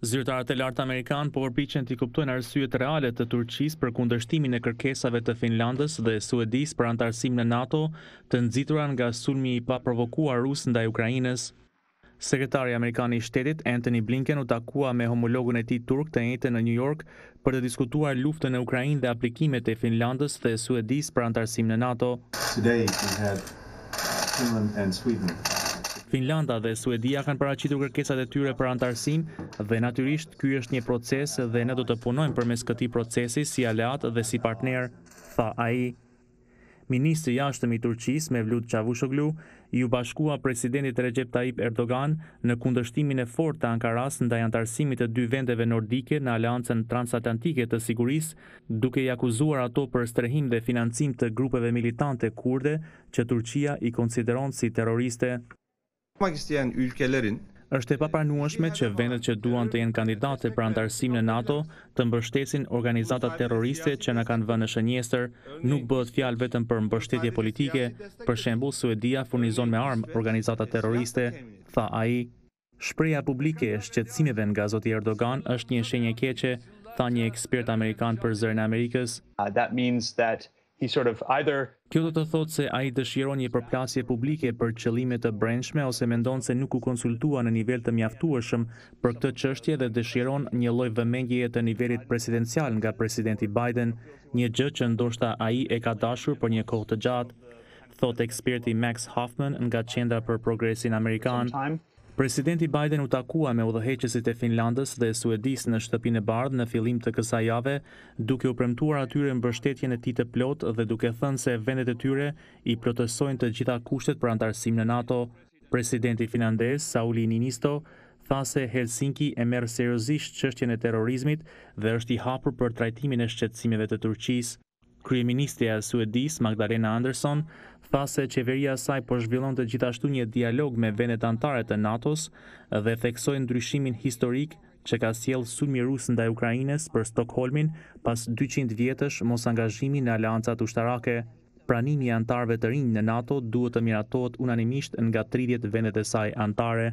Zyrtarët e lartë amerikanë po përpiqen t'i kuptojnë arsyet reale të Turqisë për kundërshtimin e kërkesave të Finlandës dhe Suedisë për anëtarësim në NATO, të nxitura nga sulmi i paprovokuar rus ndaj Ukrainës. Sekretari amerikan i Shtetit, Antony Blinken u takua me homologun e tij turk të enjten në Nju Jork, për të diskutuar luftën në Ukrainë dhe aplikimet e Finlandës dhe Suedisë për anëtarësim në NATO. Finlanda dhe Suedia kanë paraqitur kërkesat e tyre për anëtarësim dhe natyrisht ky është një proces dhe ne do të punojmë përmes këtij procesi si aleatë dhe si partnerë, tha ai. Ministri i Jashtëm i Turqisë, Mevlut Çavuşoglu, iu bashkua presidentit Rexhep Taip Erdogan në kundërshtimin e fortë të Ankarasë ndaj anëtarësimit të dy vendeve nordike në Aleancën Transatlantike të Sigurisë, duke i akuzuar ato për strehim dhe financim të grupeve militante kurde që Turqia i konsideron si terroriste. Magistien ülkelerin. Është e papranueshme që vendet që duan të jenë kandidate për anëtarësim në NATO të mbështesin organizatat terroriste që na kanë vënë në shënjestër, nuk bëhet fjalë vetëm për mbështetje politike, për shembull Suedia furnizon me armë organizata terroriste, tha ai. Shprehja publike e shqetësimeve nga zoti Erdogan është një shenjë e keqe, tha një ekspert amerikan për Zërin e Amerikës. he sort of either. Kjo do të thotë se ai dëshiron një përplasje publike për qëllime të brendshme ose mendon se nuk u konsultua në nivel të mjaftueshëm për këtë çështje dhe dëshiron një lloj vëmendjeje të nivelit presidencial nga Presidenti Biden, një gjë që ndoshta ai e ka dashur për një kohë të gjatë, thotë eksperti Max Hoffman nga Qendra për Progresin Amerikan. Presidenti Biden u takua me udhëheqësit e Finlandës dhe Suedisë në Shtëpinë e Bardhë në fillim të kësaj jave, duke u premtuar atyre mbështetjen e tij të plotë dhe duke thënë se vendet e tyre i plotësojnë të gjitha kushtet për anëtarësim në NATO. Presidenti finlandez, Sauli Niinisto, tha se Helsinki e merr seriozisht çështjen e terrorizmit dhe është i hapur për trajtimin e shqetësimeve të Turqisë. Kryeministrja e Suedisë, Magdalena Andersson, tha se qeveria e saj po zhvillonte gjithashtu një dialog me vendet anëtare të NATO-s dhe theksoi ndryshimin historik që ka sjellë sulmi rus ndaj Ukrainës për Stokholmin pas dyqind vjetësh mosangazhimi në aleancat ushtarake. Pranimi i anëtarëve të rinj në NATO duhet të miratohet unanimisht nga tridhjetë vendet e saj anëtare.